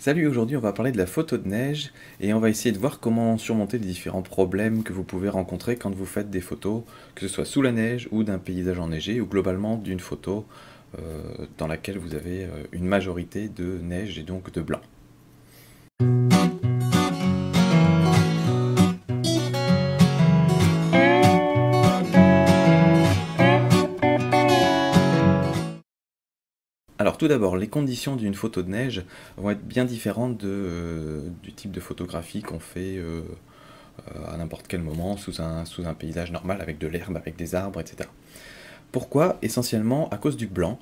Salut, aujourd'hui on va parler de la photo de neige et on va essayer de voir comment surmonter les différents problèmes que vous pouvez rencontrer quand vous faites des photos, que ce soit sous la neige ou d'un paysage enneigé ou globalement d'une photo euh, dans laquelle vous avez euh, une majorité de neige et donc de blanc. Tout d'abord, les conditions d'une photo de neige vont être bien différentes euh, du type de photographie qu'on fait euh, à n'importe quel moment sous un, paysage normal avec de l'herbe, avec des arbres, etc. Pourquoi? Essentiellement à cause du blanc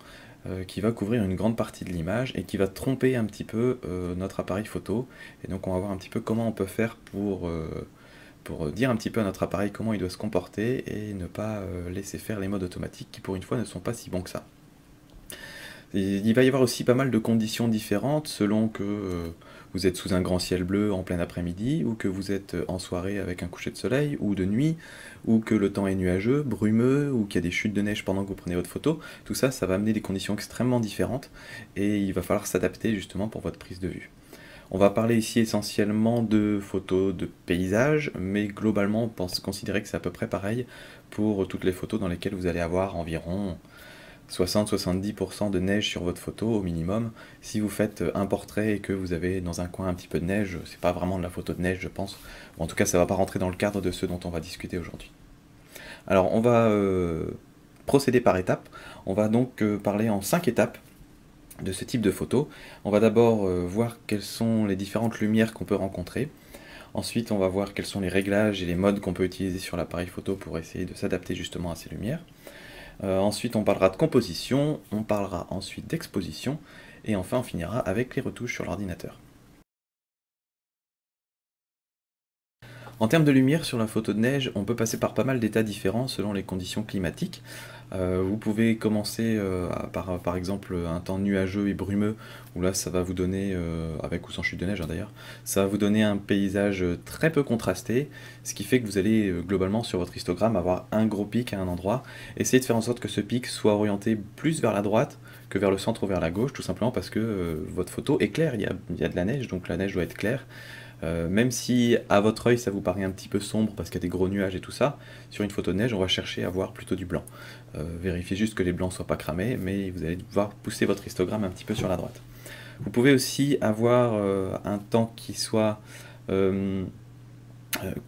euh, qui va couvrir une grande partie de l'image et qui va tromper un petit peu notre appareil photo. Et donc on va voir un petit peu comment on peut faire pour dire un petit peu à notre appareil comment il doit se comporter et ne pas laisser faire les modes automatiques qui pour une fois ne sont pas si bons que ça. Il va y avoir aussi pas mal de conditions différentes selon que euh, vous êtes sous un grand ciel bleu en plein après-midi, ou que vous êtes en soirée avec un coucher de soleil, ou de nuit, ou que le temps est nuageux, brumeux, ou qu'il y a des chutes de neige pendant que vous prenez votre photo. Tout ça, ça va amener des conditions extrêmement différentes, et il va falloir s'adapter justement pour votre prise de vue. On va parler ici essentiellement de photos de paysages, mais globalement on pense considérer que c'est à peu près pareil pour toutes les photos dans lesquelles vous allez avoir environ 60-70% de neige sur votre photo au minimum. Si vous faites un portrait et que vous avez dans un coin un petit peu de neige, c'est pas vraiment de la photo de neige, je pense. en tout cas, ça va pas rentrer dans le cadre de ce dont on va discuter aujourd'hui. Alors, on va euh, procéder par étapes. On va donc euh, parler en cinq étapes de ce type de photo. On va d'abord euh, voir quelles sont les différentes lumières qu'on peut rencontrer. Ensuite, on va voir quels sont les réglages et les modes qu'on peut utiliser sur l'appareil photo pour essayer de s'adapter justement à ces lumières. Euh, ensuite, on parlera de composition, on parlera ensuite d'exposition, et enfin, on finira avec les retouches sur l'ordinateur. En termes de lumière sur la photo de neige, on peut passer par pas mal d'états différents selon les conditions climatiques. Euh, vous pouvez commencer euh, par, par exemple un temps nuageux et brumeux, où là ça va vous donner, euh, avec ou sans chute de neige hein, d'ailleurs, ça va vous donner un paysage très peu contrasté, ce qui fait que vous allez globalement sur votre histogramme avoir un gros pic à un endroit. Essayez de faire en sorte que ce pic soit orienté plus vers la droite que vers le centre ou vers la gauche, tout simplement parce que votre photo est claire, il y, a, il y a de la neige, donc la neige doit être claire. Euh, même si à votre œil ça vous paraît un petit peu sombre parce qu'il y a des gros nuages et tout ça, sur une photo de neige on va chercher à voir plutôt du blanc. Euh, vérifiez juste que les blancs ne soient pas cramés, mais vous allez devoir pousser votre histogramme un petit peu sur la droite. Vous pouvez aussi avoir euh, un temps qui soit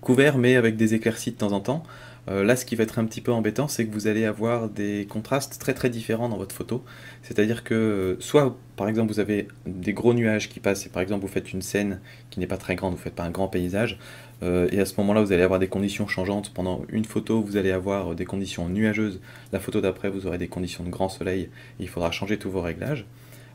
couvert mais avec des éclaircies de temps en temps. Euh, là, ce qui va être un petit peu embêtant, c'est que vous allez avoir des contrastes très très différents dans votre photo. C'est-à-dire que euh, soit, par exemple, vous avez des gros nuages qui passent, et par exemple, vous faites une scène qui n'est pas très grande, vous faites pas un grand paysage, euh, et à ce moment-là, vous allez avoir des conditions changeantes. Pendant une photo, vous allez avoir des conditions nuageuses. La photo d'après, vous aurez des conditions de grand soleil, et il faudra changer tous vos réglages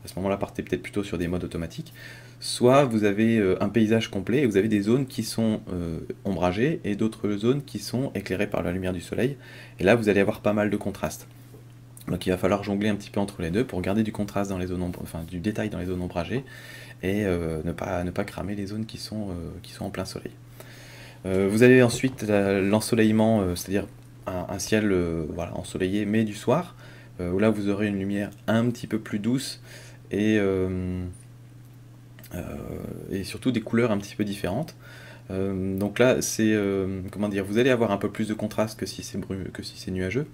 à ce moment-là, partez peut-être plutôt sur des modes automatiques. Soit vous avez euh, un paysage complet et vous avez des zones qui sont euh, ombragées et d'autres zones qui sont éclairées par la lumière du soleil. Et là, vous allez avoir pas mal de contraste. Donc il va falloir jongler un petit peu entre les deux pour garder du contraste dans les zones enfin du détail dans les zones ombragées et euh, ne, pas, cramer les zones qui sont, qui sont en plein soleil. vous avez ensuite l'ensoleillement, c'est-à-dire un, ciel voilà, ensoleillé mais du soir, où là vous aurez une lumière un petit peu plus douce et, et surtout des couleurs un petit peu différentes. Euh, donc là, c'est comment dire, vous allez avoir un peu plus de contraste que si c'est que si c'est nuageux.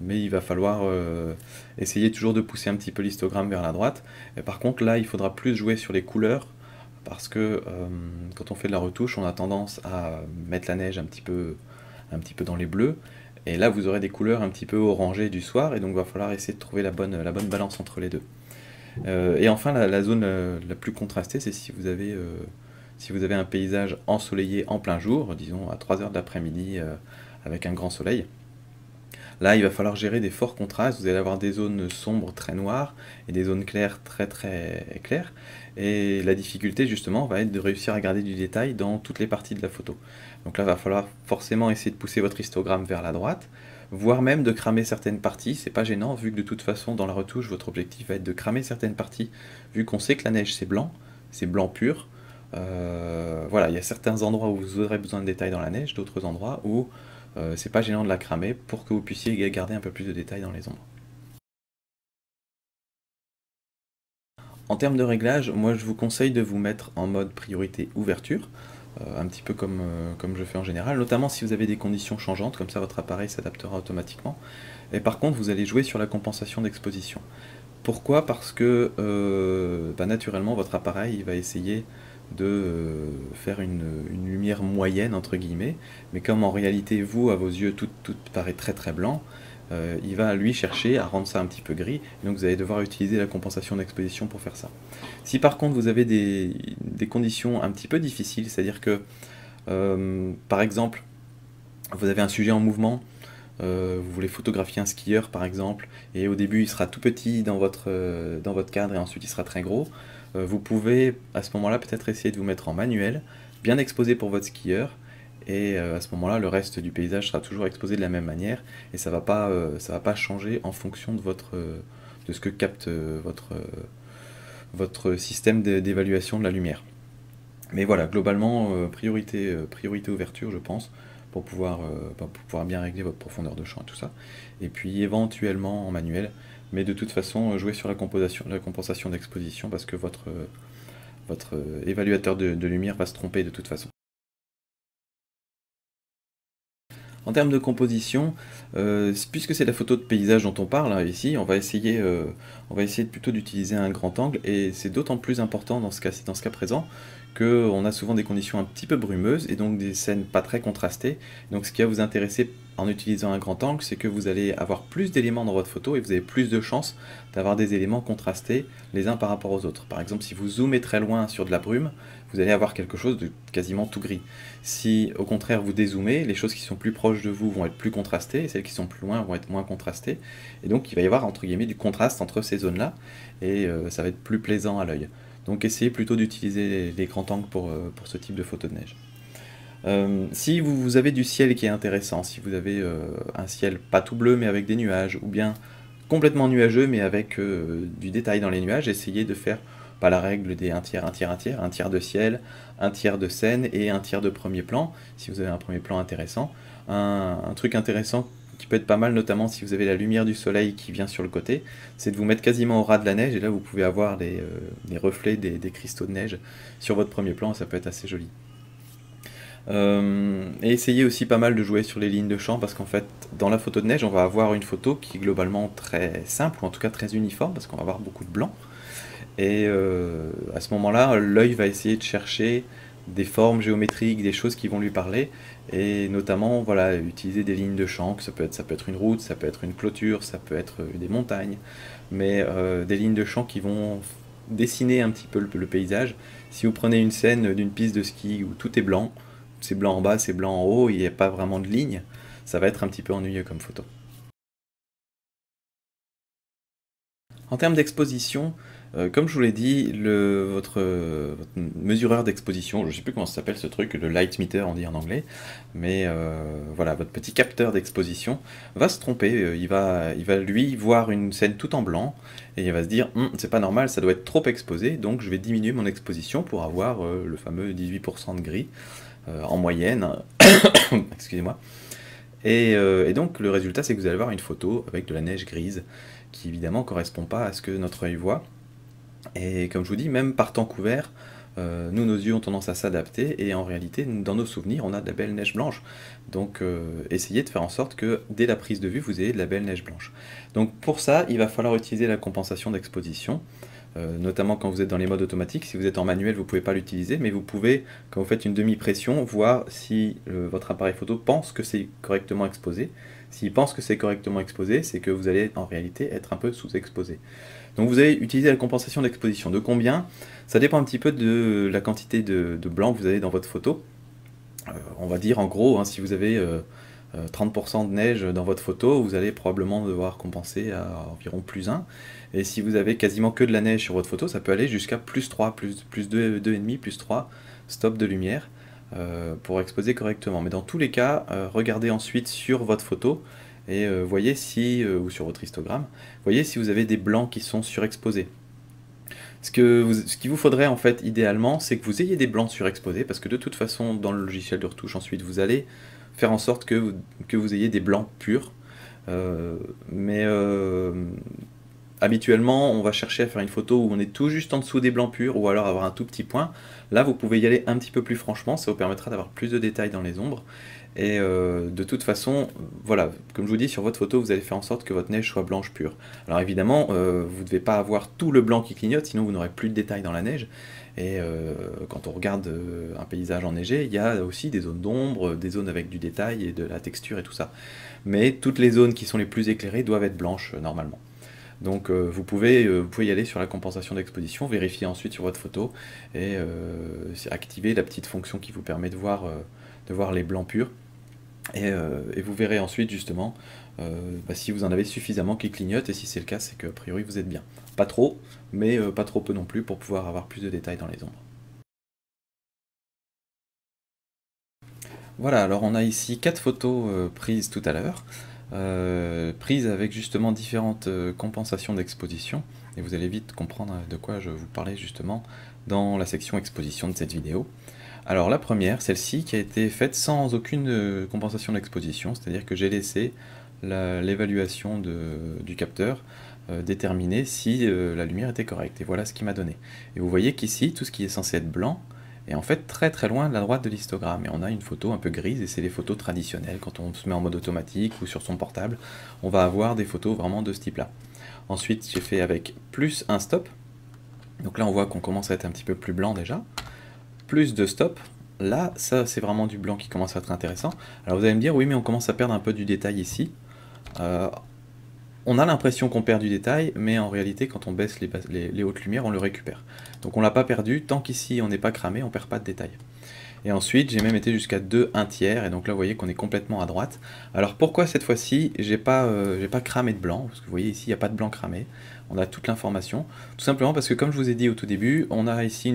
mais il va falloir essayer toujours de pousser un petit peu l'histogramme vers la droite. Et par contre, là, il faudra plus jouer sur les couleurs, parce que quand on fait de la retouche, on a tendance à mettre la neige un petit peu, un petit peu dans les bleus, et là, vous aurez des couleurs un petit peu orangées du soir, et donc il va falloir essayer de trouver la bonne, la bonne balance entre les deux. Euh, et enfin, la, zone euh, la, plus contrastée, c'est si vous avez euh, si vous avez un paysage ensoleillé en plein jour, disons à 3 heures d'après-midi avec un grand soleil. Là, il va falloir gérer des forts contrastes. Vous allez avoir des zones sombres très noires et des zones claires très très claires. Et la difficulté, justement, va être de réussir à garder du détail dans toutes les parties de la photo. Donc là, il va falloir forcément essayer de pousser votre histogramme vers la droite, voire même de cramer certaines parties. C'est pas gênant, vu que de toute façon, dans la retouche, votre objectif va être de cramer certaines parties, vu qu'on sait que la neige c'est blanc, c'est blanc pur. Euh, voilà, il y a certains endroits où vous aurez besoin de détails dans la neige, d'autres endroits où euh, c'est pas gênant de la cramer pour que vous puissiez garder un peu plus de détails dans les ombres. En termes de réglage, moi je vous conseille de vous mettre en mode priorité ouverture, un petit peu comme, euh, comme je fais en général, notamment si vous avez des conditions changeantes, comme ça votre appareil s'adaptera automatiquement. Et par contre, vous allez jouer sur la compensation d'exposition. Pourquoi? Parce que euh, bah, naturellement, votre appareil va essayer de faire une, lumière moyenne, entre guillemets, mais comme en réalité, vous, à vos yeux, tout, tout paraît très très blanc, euh, il va lui chercher à rendre ça un petit peu gris, donc vous allez devoir utiliser la compensation d'exposition pour faire ça. Si par contre vous avez des, conditions un petit peu difficiles, c'est-à-dire que euh, par exemple vous avez un sujet en mouvement, euh, vous voulez photographier un skieur par exemple, et au début il sera tout petit dans votre, dans votre cadre et ensuite il sera très gros, vous pouvez à ce moment-là peut-être essayer de vous mettre en manuel, bien exposé pour votre skieur, et euh, à ce moment-là, le reste du paysage sera toujours exposé de la même manière et ça ne va, pas, euh, va pas changer en fonction de, votre, euh, de ce que capte votre, votre système d'évaluation de la lumière. Mais voilà, globalement, priorité, priorité ouverture, je pense, pour pouvoir, bah, pour pouvoir bien régler votre profondeur de champ et tout ça. Et puis éventuellement en manuel, mais de toute façon, jouer sur la, compensation, la compensation d'exposition parce que votre, votre évaluateur de lumière va se tromper de toute façon. En termes de composition, euh, puisque c'est la photo de paysage dont on parle hein, ici, on va essayer, euh, on va essayer plutôt d'utiliser un grand angle et c'est d'autant plus important dans ce cas, dans ce cas présent qu'on a souvent des conditions un petit peu brumeuses et donc des scènes pas très contrastées. Donc ce qui va vous intéresser en utilisant un grand angle, c'est que vous allez avoir plus d'éléments dans votre photo et vous avez plus de chances d'avoir des éléments contrastés les uns par rapport aux autres. Par exemple, si vous zoomez très loin sur de la brume, vous allez avoir quelque chose de quasiment tout gris. Si au contraire vous dézoomez, les choses qui sont plus proches de vous vont être plus contrastées et qui sont plus loin vont être moins contrastées. Et donc il va y avoir entre guillemets du contraste entre ces zones-là et euh, ça va être plus plaisant à l'œil. Donc essayez plutôt d'utiliser les, grands angles pour, euh, pour, ce type de photo de neige. Euh, si vous, avez du ciel qui est intéressant, si vous avez un ciel pas tout bleu mais avec des nuages, ou bien complètement nuageux mais avec du détail dans les nuages, essayez de faire pas la règle des un tiers, un tiers, un tiers, un tiers de ciel, un tiers de scène et un tiers de premier plan, si vous avez un premier plan intéressant. Un, truc intéressant qui peut être pas mal, notamment si vous avez la lumière du soleil qui vient sur le côté, c'est de vous mettre quasiment au ras de la neige, et là vous pouvez avoir les, euh, reflets des, cristaux de neige sur votre premier plan, ça peut être assez joli. Euh, et essayez aussi pas mal de jouer sur les lignes de champ parce qu'en fait dans la photo de neige on va avoir une photo qui est globalement très simple ou en tout cas très uniforme parce qu'on va avoir beaucoup de blanc et euh, à ce moment-là, l'œil va essayer de chercher des formes géométriques, des choses qui vont lui parler, et notamment voilà, utiliser des lignes de champ, ça peut, être, ça peut être une route, ça peut être une clôture, ça peut être des montagnes, mais euh, des lignes de champ qui vont dessiner un petit peu le, paysage. Si vous prenez une scène d'une piste de ski où tout est blanc, c'est blanc en bas, c'est blanc en haut, il n'y a pas vraiment de ligne, ça va être un petit peu ennuyeux comme photo. En termes d'exposition, euh, comme je vous l'ai dit, votre, mesureur d'exposition, je ne sais plus comment ça s'appelle ce truc, le light meter on dit en anglais, mais euh, voilà, votre petit capteur d'exposition va se tromper, euh, il, va, il va lui voir une scène tout en blanc, et il va se dire, hum, c'est pas normal, ça doit être trop exposé, donc je vais diminuer mon exposition pour avoir le fameux 18% de gris en moyenne, excusez-moi. Et, et, donc le résultat c'est que vous allez avoir une photo avec de la neige grise qui évidemment correspond pas à ce que notre œil voit. Et comme je vous dis, même par temps couvert, euh, nous, nos yeux ont tendance à s'adapter, et en réalité, dans nos souvenirs, on a de la belle neige blanche. Donc, euh, essayez de faire en sorte que, dès la prise de vue, vous ayez de la belle neige blanche. Donc, pour ça, il va falloir utiliser la compensation d'exposition, euh, notamment quand vous êtes dans les modes automatiques. Si vous êtes en manuel, vous ne pouvez pas l'utiliser, mais vous pouvez, quand vous faites une demi-pression, voir si votre appareil photo pense que c'est correctement exposé. S'il pense que c'est correctement exposé, c'est que vous allez en réalité être un peu sous-exposé. Donc vous allez utiliser la compensation d'exposition. De combien? Ça dépend un petit peu de la quantité de, blanc que vous avez dans votre photo. Euh, on va dire en gros, hein, si vous avez 30% euh, euh, de neige dans votre photo, vous allez probablement devoir compenser à environ plus 1. Et si vous avez quasiment que de la neige sur votre photo, ça peut aller jusqu'à plus 3, plus, plus 2,5, plus 3 stop de lumière pour exposer correctement. Mais dans tous les cas, regardez ensuite sur votre photo et euh, voyez si, euh, ou sur votre histogramme, voyez si vous avez des blancs qui sont surexposés. Ce, qu'il vous faudrait en fait idéalement, c'est que vous ayez des blancs surexposés, parce que de toute façon, dans le logiciel de retouche, ensuite, vous allez faire en sorte que vous, que vous ayez des blancs purs. Euh, mais habituellement, on va chercher à faire une photo où on est tout juste en dessous des blancs purs ou alors avoir un tout petit point. Là, vous pouvez y aller un petit peu plus franchement, ça vous permettra d'avoir plus de détails dans les ombres. Et euh, de toute façon, voilà, comme je vous dis, sur votre photo, vous allez faire en sorte que votre neige soit blanche pure. Alors évidemment, euh, vous ne devez pas avoir tout le blanc qui clignote, sinon vous n'aurez plus de détails dans la neige. Et euh, quand on regarde un paysage enneigé, il y a aussi des zones d'ombre, des zones avec du détail et de la texture et tout ça. Mais toutes les zones qui sont les plus éclairées doivent être blanches normalement. Donc vous, pouvez, vous pouvez y aller sur la compensation d'exposition, vérifier ensuite sur votre photo et activer la petite fonction qui vous permet de voir, de voir les blancs purs. Euh, et, vous verrez ensuite justement euh, bah, si vous en avez suffisamment qui clignotent, et si c'est le cas, c'est qu'a priori vous êtes bien. Pas trop, mais euh, pas trop peu non plus pour pouvoir avoir plus de détails dans les ombres. Voilà, alors on a ici quatre photos prises tout à l'heure, prises avec justement différentes compensations d'exposition, et vous allez vite comprendre de quoi je vous parlais justement dans la section exposition de cette vidéo. Alors la première, celle-ci, qui a été faite sans aucune euh, compensation d'exposition, c'est-à-dire que j'ai laissé l'évaluation du capteur euh, déterminer si euh, la lumière était correcte. Et voilà ce qui m'a donné. Et vous voyez qu'ici, tout ce qui est censé être blanc est en fait très très loin de la droite de l'histogramme. Et on a une photo un peu grise, et c'est les photos traditionnelles. Quand on se met en mode automatique ou sur son portable, on va avoir des photos vraiment de ce type-là. Ensuite, j'ai fait avec plus un stop. Donc là, on voit qu'on commence à être un petit peu plus blanc déjà plus de stop, là, ça c'est vraiment du blanc qui commence à être intéressant. Alors vous allez me dire, oui mais on commence à perdre un peu du détail ici. Euh, on a l'impression qu'on perd du détail, mais en réalité quand on baisse les, hautes lumières, on le récupère. Donc on l'a pas perdu, tant qu'ici on n'est pas cramé, on perd pas de détail. Et ensuite, j'ai même été jusqu'à 2 1 tiers, et donc là vous voyez qu'on est complètement à droite. Alors pourquoi cette fois-ci, j'ai pas, euh, pas cramé de blanc, parce que vous voyez ici, il n'y a pas de blanc cramé on a toute l'information. Tout simplement parce que comme je vous ai dit au tout début, on a ici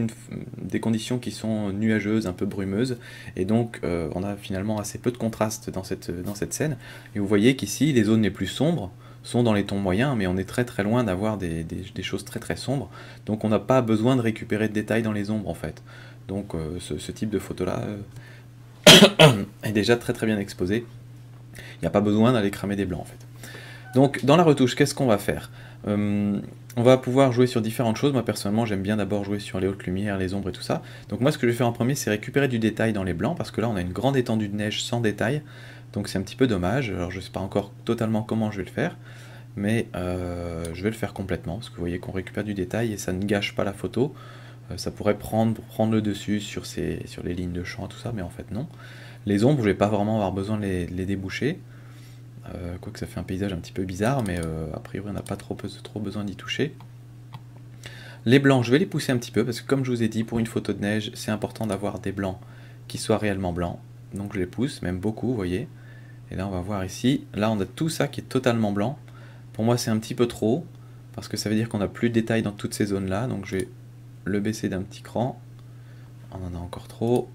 des conditions qui sont nuageuses, un peu brumeuses, et donc euh, on a finalement assez peu de contraste dans cette, dans cette scène. Et vous voyez qu'ici, les zones les plus sombres sont dans les tons moyens, mais on est très très loin d'avoir des, choses très très sombres, donc on n'a pas besoin de récupérer de détails dans les ombres en fait. Donc euh, ce, type de photo-là euh, est déjà très très bien exposé. Il n'y a pas besoin d'aller cramer des blancs en fait. Donc dans la retouche, qu'est-ce qu'on va faire? Euh, on va pouvoir jouer sur différentes choses. Moi personnellement j'aime bien d'abord jouer sur les hautes lumières, les ombres et tout ça. Donc moi ce que je vais faire en premier c'est récupérer du détail dans les blancs parce que là on a une grande étendue de neige sans détail. Donc c'est un petit peu dommage. Alors je ne sais pas encore totalement comment je vais le faire. Mais je vais le faire complètement parce que vous voyez qu'on récupère du détail et ça ne gâche pas la photo. Euh, ça pourrait prendre, prendre le dessus sur, sur les lignes de champ, tout ça, mais en fait non. Les ombres, je vais pas vraiment avoir besoin de les déboucher. Euh, quoique ça fait un paysage un petit peu bizarre, mais euh, a priori on n'a pas trop, trop besoin d'y toucher. Les blancs, je vais les pousser un petit peu, parce que comme je vous ai dit, pour une photo de neige, c'est important d'avoir des blancs qui soient réellement blancs. Donc je les pousse, même beaucoup, vous voyez. Et là on va voir ici, là on a tout ça qui est totalement blanc. Pour moi c'est un petit peu trop, parce que ça veut dire qu'on n'a plus de détails dans toutes ces zones-là. Donc je vais le baisser d'un petit cran. On en a encore trop.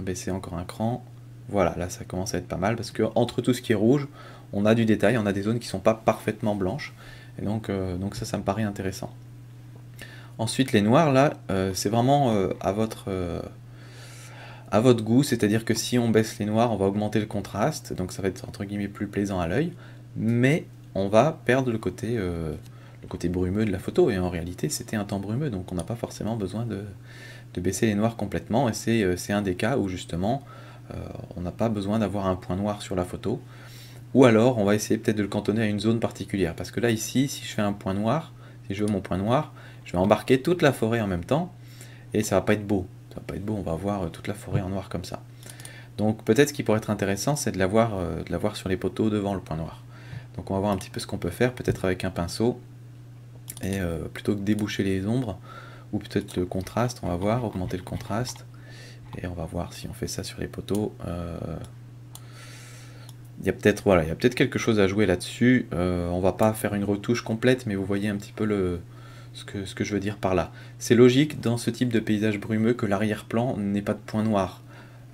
Baisser encore un cran. Voilà, là ça commence à être pas mal, parce que entre tout ce qui est rouge, on a du détail, on a des zones qui ne sont pas parfaitement blanches. Et donc, euh, donc ça, ça me paraît intéressant. Ensuite, les noirs, là, euh, c'est vraiment euh, à, votre, à votre goût, c'est-à-dire que si on baisse les noirs, on va augmenter le contraste, donc ça va être entre guillemets plus plaisant à l'œil, mais on va perdre le côté, le côté brumeux de la photo, et en réalité c'était un temps brumeux, donc on n'a pas forcément besoin de, baisser les noirs complètement, et c'est un des cas où justement on n'a pas besoin d'avoir un point noir sur la photo, ou alors, on va essayer peut-être de le cantonner à une zone particulière. Parce que là, ici, si je fais un point noir, si je veux mon point noir, je vais embarquer toute la forêt en même temps, et ça va pas être beau. Ça va pas être beau, on va voir euh, toute la forêt en noir comme ça. Donc peut-être ce qui pourrait être intéressant, c'est de l'avoir euh, sur les poteaux devant le point noir. Donc on va voir un petit peu ce qu'on peut faire, peut-être avec un pinceau, et euh, plutôt que déboucher les ombres, ou peut-être le contraste, on va voir, augmenter le contraste, et on va voir si on fait ça sur les poteaux. Il y a peut-être voilà, il y a peut-être quelque chose à jouer là-dessus. Euh, on va pas faire une retouche complète, mais vous voyez un petit peu le, ce, que, je veux dire par là. C'est logique dans ce type de paysage brumeux que l'arrière-plan n'ait pas de point noir,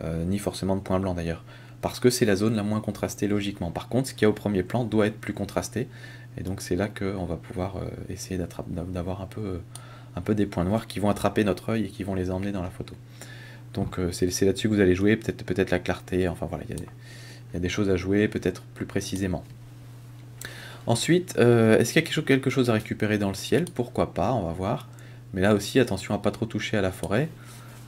euh, ni forcément de point blanc d'ailleurs, parce que c'est la zone la moins contrastée logiquement. Par contre, ce qu'il y a au premier plan doit être plus contrasté, et donc c'est là qu'on va pouvoir euh, essayer d'avoir un peu, un peu des points noirs qui vont attraper notre œil et qui vont les emmener dans la photo. Donc c'est là-dessus que vous allez jouer, peut-être la clarté, enfin voilà, il y a des choses à jouer peut-être plus précisément. Ensuite, euh, est-ce qu'il y a quelque chose, à récupérer dans le ciel? Pourquoi pas, on va voir. Mais là aussi, attention à pas trop toucher à la forêt.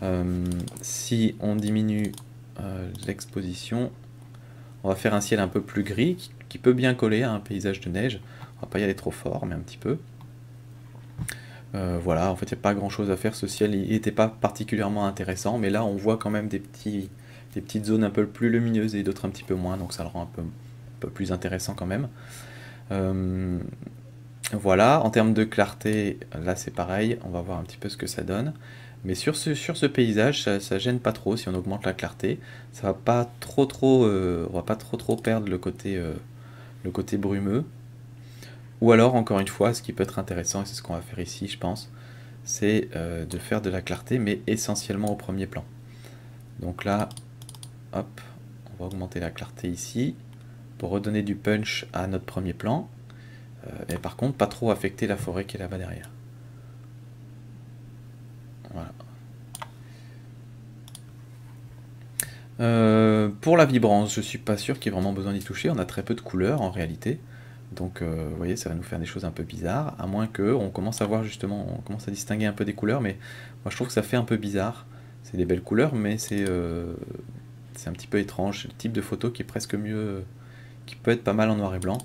Euh, si on diminue euh, l'exposition, on va faire un ciel un peu plus gris, qui, peut bien coller à un paysage de neige. On va pas y aller trop fort, mais un petit peu. voilà, en fait, il n'y a pas grand chose à faire. Ce ciel, il n'était pas particulièrement intéressant, mais là, on voit quand même des, petits, des petites zones un peu plus lumineuses et d'autres un petit peu moins, donc ça le rend un peu, un peu plus intéressant quand même. Euh, voilà, en termes de clarté, là c'est pareil, on va voir un petit peu ce que ça donne. Mais sur ce, sur ce paysage, ça, gêne pas trop si on augmente la clarté. Ça va pas trop trop, euh, on va pas trop trop perdre le côté, euh, le côté brumeux. Ou alors, encore une fois, ce qui peut être intéressant, et c'est ce qu'on va faire ici, je pense, c'est de faire de la clarté, mais essentiellement au premier plan. Donc là, hop, on va augmenter la clarté ici pour redonner du punch à notre premier plan. et euh, par contre, pas trop affecter la forêt qui est là-bas derrière. Euh, pour la vibrance, je suis pas sûr qu'il y ait vraiment besoin d'y toucher. On a très peu de couleurs en réalité. Donc euh, vous voyez, ça va nous faire des choses un peu bizarres, à moins que on commence à voir justement, on commence à distinguer un peu des couleurs, mais moi je trouve que ça fait un peu bizarre. C'est des belles couleurs, mais c'est c'est un petit peu étrange. C'est le type de photo qui est presque mieux qui peut être pas mal en noir et blanc.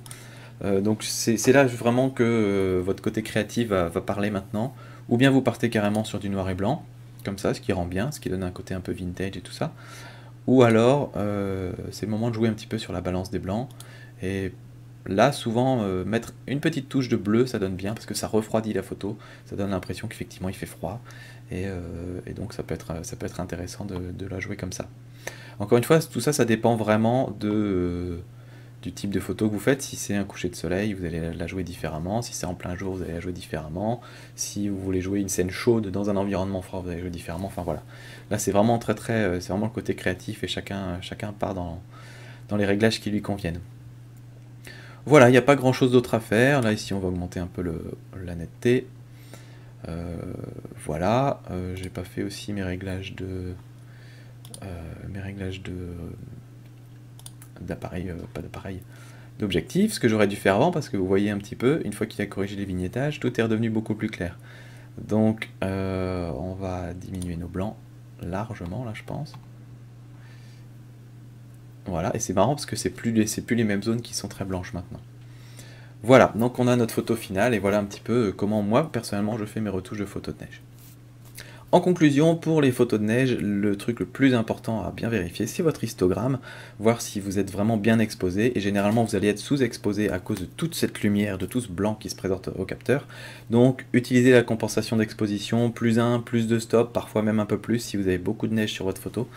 Euh, donc c'est là vraiment que euh, votre côté créatif va, parler maintenant. Ou bien vous partez carrément sur du noir et blanc, comme ça, ce qui rend bien, ce qui donne un côté un peu vintage et tout ça. Ou alors, euh, c'est le moment de jouer un petit peu sur la balance des blancs. Et là, souvent, mettre une petite touche de bleu, ça donne bien, parce que ça refroidit la photo. Ça donne l'impression qu'effectivement, il fait froid. Et, donc, ça peut être, intéressant de, la jouer comme ça. Encore une fois, tout ça, ça dépend vraiment de du type de photo que vous faites. Si c'est un coucher de soleil, vous allez la jouer différemment. Si c'est en plein jour, vous allez la jouer différemment. Si vous voulez jouer une scène chaude dans un environnement froid, vous allez jouer différemment. Enfin voilà. Là, c'est vraiment très très, euh, c'est vraiment le côté créatif et chacun, chacun part dans, dans les réglages qui lui conviennent. Voilà, il n'y a pas grand chose d'autre à faire. Là, ici, on va augmenter un peu la netteté. Euh, voilà, euh, j'ai pas fait aussi mes réglages de mes réglages de d'appareil, euh, pas d'appareil, d'objectif, ce que j'aurais dû faire avant, parce que vous voyez un petit peu, une fois qu'il a corrigé les vignettages, tout est redevenu beaucoup plus clair. Donc euh, on va diminuer nos blancs largement là je pense. Voilà, et c'est marrant parce que c'est plus, plus les mêmes zones qui sont très blanches maintenant. Voilà, donc on a notre photo finale et voilà un petit peu comment moi personnellement je fais mes retouches de photos de neige. En conclusion, pour les photos de neige, le truc le plus important à bien vérifier, c'est votre histogramme, voir si vous êtes vraiment bien exposé, et généralement vous allez être sous-exposé à cause de toute cette lumière, de tout ce blanc qui se présente au capteur. Donc utilisez la compensation d'exposition, plus 1, plus de stop, parfois même un peu plus si vous avez beaucoup de neige sur votre photo,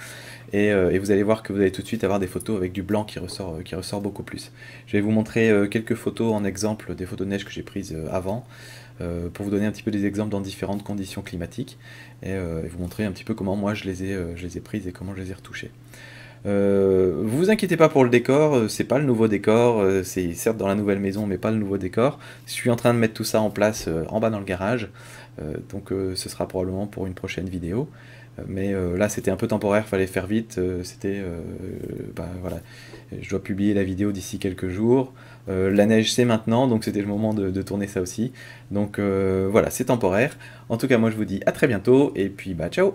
euh, et, vous allez voir que vous allez tout de suite avoir des photos avec du blanc qui ressort, ressort beaucoup plus. Je vais vous montrer euh, quelques photos en exemple des photos de neige que j'ai prises euh, avant. Euh, pour vous donner un petit peu des exemples dans différentes conditions climatiques euh, et, vous montrer un petit peu comment moi je les ai, euh, je les ai prises et comment je les ai retouchées. Euh, vous inquiétez pas pour le décor, c'est pas le nouveau décor, c'est certes dans la nouvelle maison mais pas le nouveau décor. Je suis en train de mettre tout ça en place en bas dans le garage, donc ce sera probablement pour une prochaine vidéo. Mais là c'était un peu temporaire, fallait faire vite, c'était... Bah, voilà, je dois publier la vidéo d'ici quelques jours. Euh, la neige c'est maintenant, donc c'était le moment de, tourner ça aussi. Donc euh, voilà, c'est temporaire. En tout cas, moi je vous dis à très bientôt, et puis bah ciao